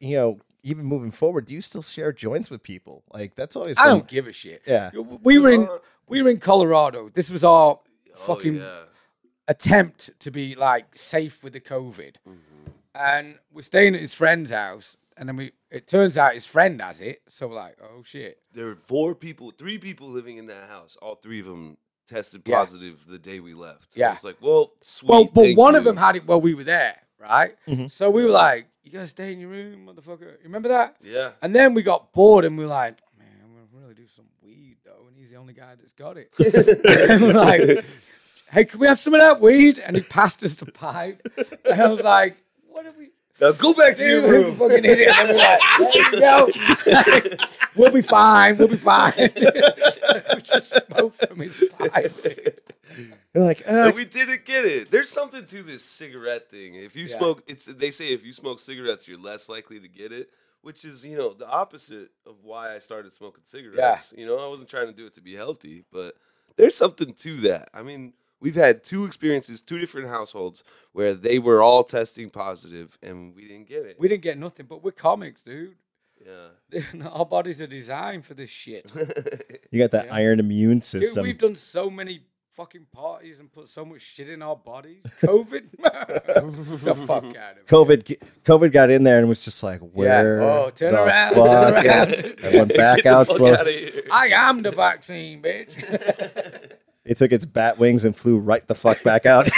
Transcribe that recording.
you know, even moving forward, do you still share joints with people? Like that's always. I been- don't give a shit. Yeah. We were in Uh, we were in Colorado. This was our oh, fucking yeah. attempt to be like safe with the COVID. Mm-hmm. And we're staying at his friend's house, and then we it turns out his friend has it. So we're like, oh shit. There are four people, three people living in that house. All three of them tested Yeah. positive the day we left. Yeah. It's like, well, sweet. Well, but thank one of them had it while we were there, right? Mhm. So we were like, "You gotta stay in your room, motherfucker." You remember that? Yeah. And then we got bored, and we were like, "Man, I'm gonna really do some weed though," and he's the only guy that's got it. we're like, "Hey, can we have some of that weed?" And he passed us the pipe, and I was like, "What are we?" Now go back to Dude, your room. fucking it, and we're like, "There you go. we'll be fine. We'll be fine." we just smoked from his pipe. You're like, uh, we didn't get it. There's something to this cigarette thing. If you Yeah. smoke, it's they say if you smoke cigarettes, you're less likely to get it, which is you know the opposite of why I started smoking cigarettes. You know, I wasn't trying to do it to be healthy, but there's something to that. I mean, we've had two experiences, two different households where they were all testing positive, and we didn't get it. We didn't get nothing, but we're comics, dude. yeah. Our bodies are designed for this shit. you got that Yeah. iron immune system. Dude, system. we've done so many fucking parties and put so much shit in our bodies. COVID, the fuck out of. COVID, COVID got in there and was just like, where Oh, turn the around, fuck? turn around. Yeah. I went back out slow. I am the vaccine, bitch. It took its bat wings and flew right the fuck back out.